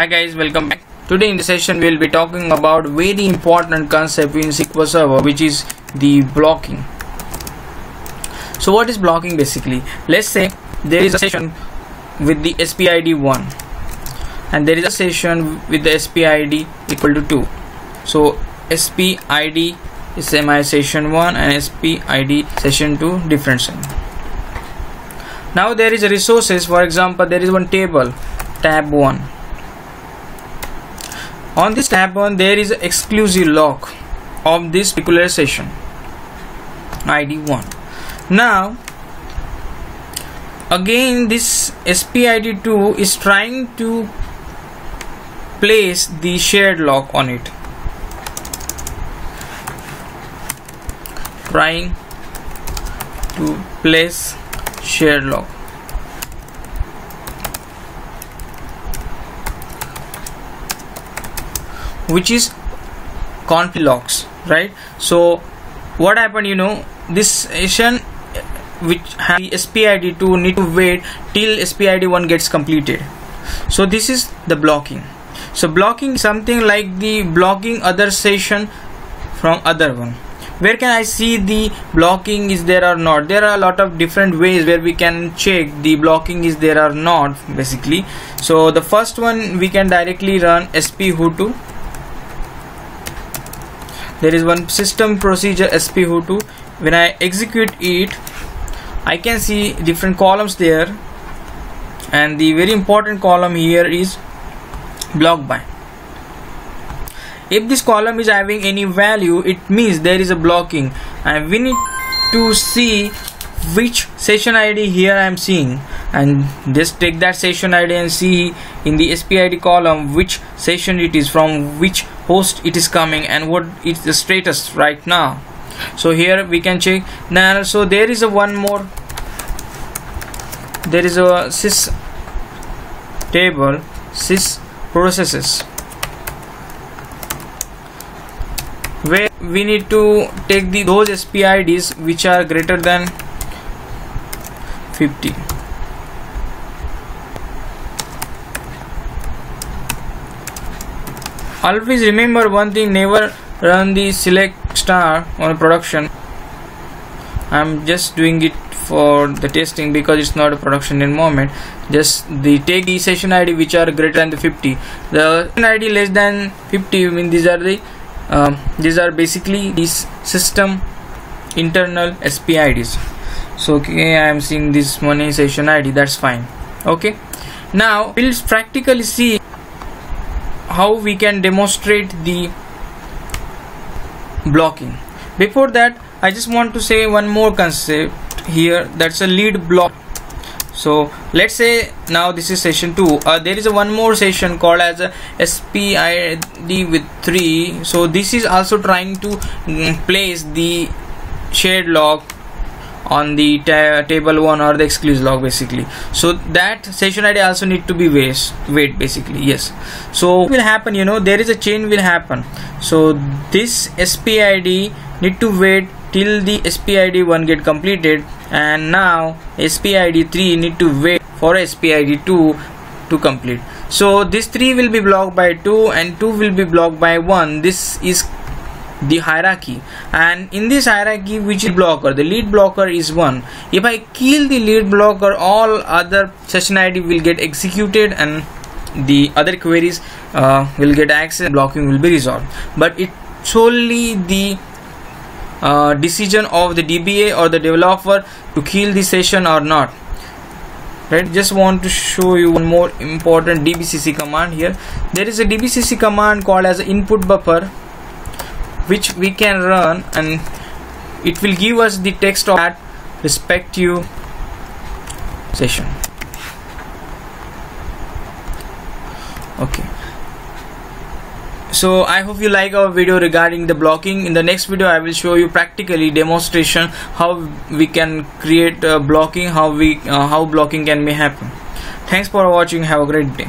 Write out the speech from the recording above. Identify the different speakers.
Speaker 1: Hi guys, welcome back. Today in the session we'll be talking about very important concept in SQL Server which is the blocking. So what is blocking basically? Let's say there is a session with the SPID 1 and there is a session with the SPID equal to 2. So SPID is semi session 1 and SPID session 2 different. Now there is a resources for example there is one table tab 1 on this tab 1 there is exclusive lock of this particular session. Id 1 now again this spid2 is trying to place the shared lock on it. Trying to place shared lock which is locks right? So what happened you know this session which has spid2 need to wait till spid1 gets completed. So this is the blocking. So blocking something like the blocking other session from other one. Where can I see the blocking is there or not? There are a lot of different ways where we can check the blocking is there or not basically. So the first one we can directly run sp who2 there is one system procedure sp who2 when I execute it I can see different columns there. And the very important column here is block by. If this column is having any value it means there is a blocking. And we need to see which session id here i am seeing. And just take that session id and see in the spid column which session it is from which host it is coming and what is the status right now. So here we can check. Now so there is a one more. There is a sys table sys processes. Where we need to take the those SPIDs which are greater than 50 always remember one thing never run the select star on production. I'm just doing it for the testing because it's not a production environment just the take the session id which are greater than the 50 the session id less than 50 I mean these are the um, these are basically these system internal SPIDs so okay I am seeing this money session ID that's fine. Okay? Now we'll practically see how we can demonstrate the blocking. Before that I just want to say one more concept here. That's a lead block. So let's say now this is session 2 uh, there is a one more session called as a SPID with 3 so this is also trying to mm, place the shared lock on the ta table 1 or the exclusive lock basically. So that session id also need to be waste wait basically yes. So will happen you know there is a chain will happen. So this spid need to wait till the spid 1 get completed and now spid 3 need to wait for spid 2 to complete. So this 3 will be blocked by 2 and 2 will be blocked by 1 this is the hierarchy. And in this hierarchy which is blocker? The lead blocker is 1 if I kill the lead blocker all other session ID will get executed and the other queries uh, will get access blocking will be resolved. But it's solely the uh, decision of the DBA or the developer to kill the session or not. Right? Just want to show you one more important dbcc command here. There is a dbcc command called as input buffer which we can run and it will give us the text of that respective session. Okay. So i hope you like our video regarding the blocking. In the next video i will show you practically demonstration how we can create uh, blocking how we uh, how blocking can be happen. Thanks for watching. Have a great day